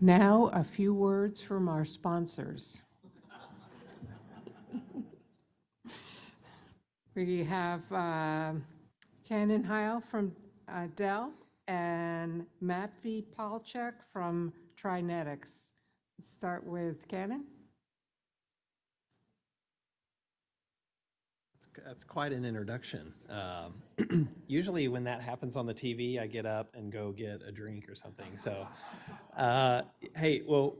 Now, a few words from our sponsors. We have uh, Kanon Hile from uh, Dell and Matt V. Palchuk from TriNetX. Let's Start with Kanon. That's quite an introduction. Um, usually, when that happens on the TV, I get up and go get a drink or something. So, uh, hey, well,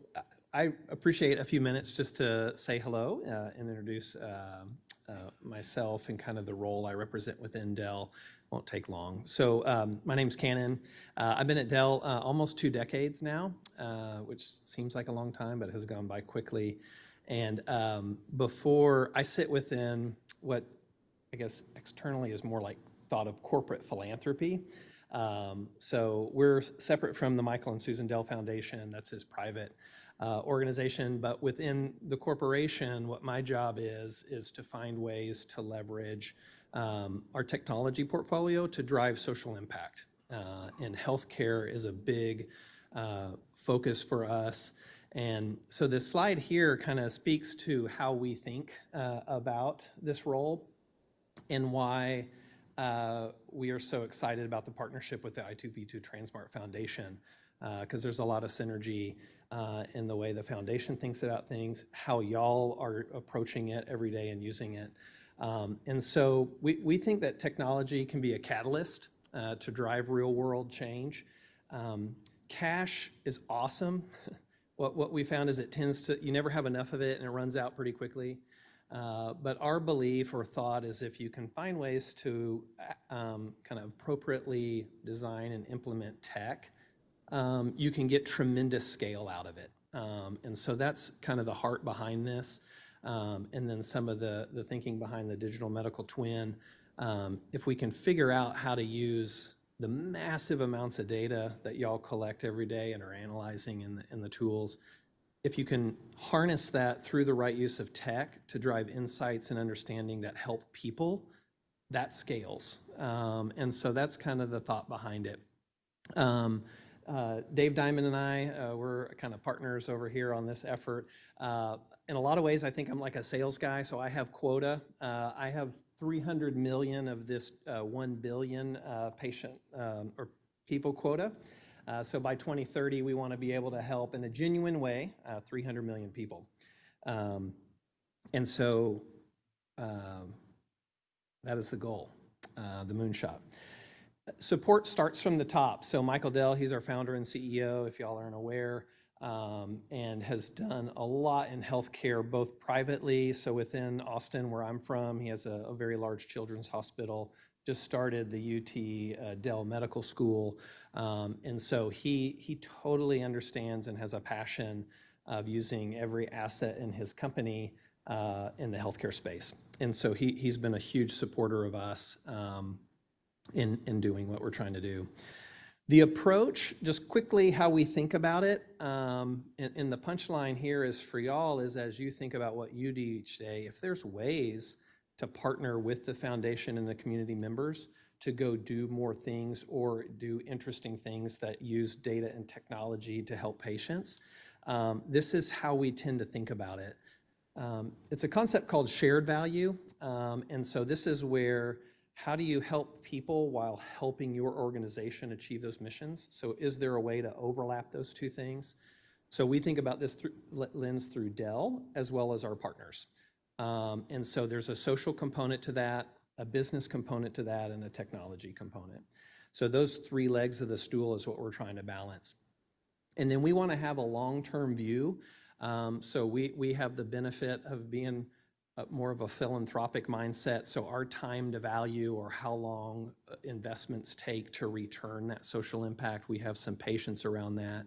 I appreciate a few minutes just to say hello uh, and introduce um, uh, myself and kind of the role I represent within Dell. Won't take long. So, um, my name's Kanon. Uh, I've been at Dell uh, almost two decades now, uh, which seems like a long time, but has gone by quickly. And um, before I sit within what I guess externally is more like thought of corporate philanthropy. Um, so we're separate from the Michael and Susan Dell Foundation. That's his private uh, organization. But within the corporation, what my job is, is to find ways to leverage um, our technology portfolio to drive social impact. Uh, and healthcare is a big uh, focus for us. And so this slide here kind of speaks to how we think uh, about this role and why uh, we are so excited about the partnership with the i2b2 tranSMART Foundation, because uh, there's a lot of synergy uh, in the way the foundation thinks about things, how y'all are approaching it every day and using it. Um, and so we, we think that technology can be a catalyst uh, to drive real world change. Um, cash is awesome. what, what we found is it tends to, you never have enough of it and it runs out pretty quickly. Uh, but our belief or thought is if you can find ways to uh, um, kind of appropriately design and implement tech, um, you can get tremendous scale out of it. Um, and so that's kind of the heart behind this. Um, and then some of the, the thinking behind the digital medical twin. Um, if we can figure out how to use the massive amounts of data that y'all collect every day and are analyzing in the, in the tools if you can harness that through the right use of tech to drive insights and understanding that help people, that scales. Um, and so that's kind of the thought behind it. Um, uh, Dave Diamond and I, uh, we're kind of partners over here on this effort. Uh, in a lot of ways, I think I'm like a sales guy, so I have quota. Uh, I have 300 million of this uh, 1 billion uh, patient um, or people quota. Uh, so by 2030, we want to be able to help in a genuine way uh, 300 million people. Um, and so um, that is the goal, uh, the moonshot. Support starts from the top. So Michael Dell, he's our founder and CEO, if y'all aren't aware, um, and has done a lot in healthcare, both privately. So within Austin, where I'm from, he has a, a very large children's hospital just started the UT uh, Dell Medical School. Um, and so he, he totally understands and has a passion of using every asset in his company uh, in the healthcare space. And so he, he's been a huge supporter of us um, in, in doing what we're trying to do. The approach, just quickly how we think about it, um, and, and the punchline here is for y'all is as you think about what you do each day, if there's ways to partner with the foundation and the community members to go do more things or do interesting things that use data and technology to help patients. Um, this is how we tend to think about it. Um, it's a concept called shared value. Um, and so this is where how do you help people while helping your organization achieve those missions? So is there a way to overlap those two things? So we think about this through, lens through Dell as well as our partners. Um, and so there's a social component to that, a business component to that, and a technology component. So those three legs of the stool is what we're trying to balance. And then we want to have a long-term view. Um, so we, we have the benefit of being more of a philanthropic mindset. So our time to value or how long uh, investments take to return that social impact, we have some patience around that.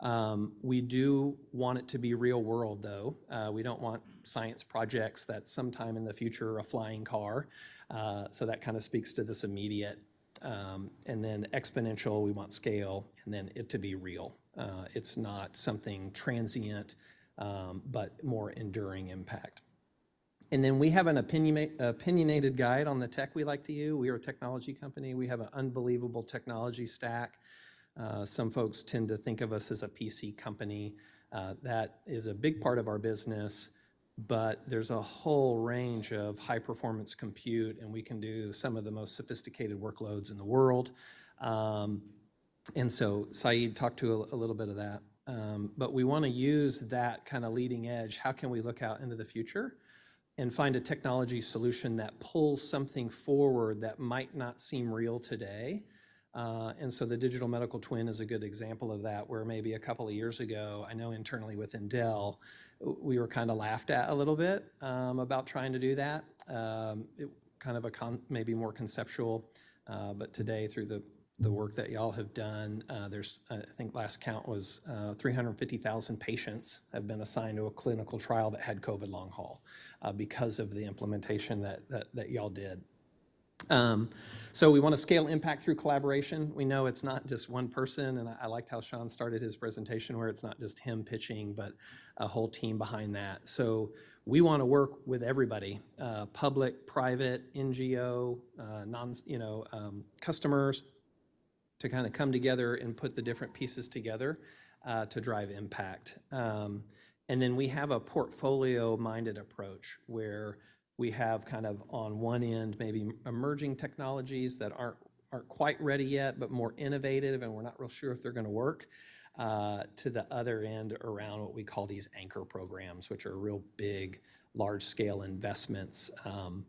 Um, we do want it to be real world, though. Uh, we don't want science projects that sometime in the future a flying car. Uh, so that kind of speaks to this immediate. Um, and then exponential, we want scale, and then it to be real. Uh, it's not something transient, um, but more enduring impact. And then we have an opinionated guide on the tech we like to use. We are a technology company. We have an unbelievable technology stack Uh, Some folks tend to think of us as a PC company. Uh, That is a big part of our business, but there's a whole range of high-performance compute, and we can do some of the most sophisticated workloads in the world. Um, And so Saeed talked to a a little bit of that. Um, But we want to use that kind of leading edge. How can we look out into the future and find a technology solution that pulls something forward that might not seem real today? Uh, And so the digital medical twin is a good example of that, where maybe a couple of years ago, I know internally within Dell, we were kind of laughed at a little bit um, about trying to do that. Um, it- Kind of a con, maybe more conceptual, uh, but today through the, the work that y'all have done, uh, there's, I think last count was uh, 350,000 patients have been assigned to a clinical trial that had COVID long haul uh, because of the implementation that, that, that y'all did. Um, So we want to scale impact through collaboration. We know it's not just one person, and I- liked how Sean started his presentation where it's not just him pitching, but a whole team behind that. So we want to work with everybody, uh, public, private, NGO, uh, non, you know, um, customers, to kind of come together and put the different pieces together uh, to drive impact. Um, And then we have a portfolio-minded approach where we have kind of on one end, maybe emerging technologies that aren't, quite ready yet, but more innovative, and we're not real sure if they're going to work, uh, to the other end around what we call these anchor programs, which are real big, large-scale investments. Um,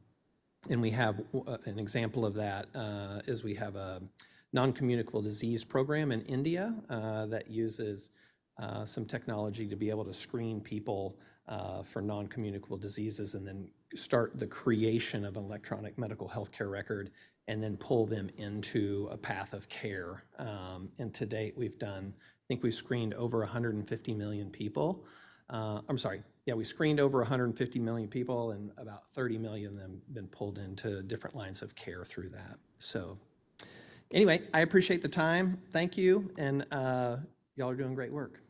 And we have, uh, an example of that uh, we have a non-communicable disease program in India that uses some technology to be able to screen people uh, for non-communicable diseases and then start the creation of an electronic medical healthcare record and then pull them into a path of care. Um, And to date, we've done, I think we've screened over 150 million people. Uh, I'm sorry, yeah, we screened over 150 million people and about 30 million of them been pulled into different lines of care through that. So anyway, I appreciate the time. Thank you, and uh, y'all are doing great work.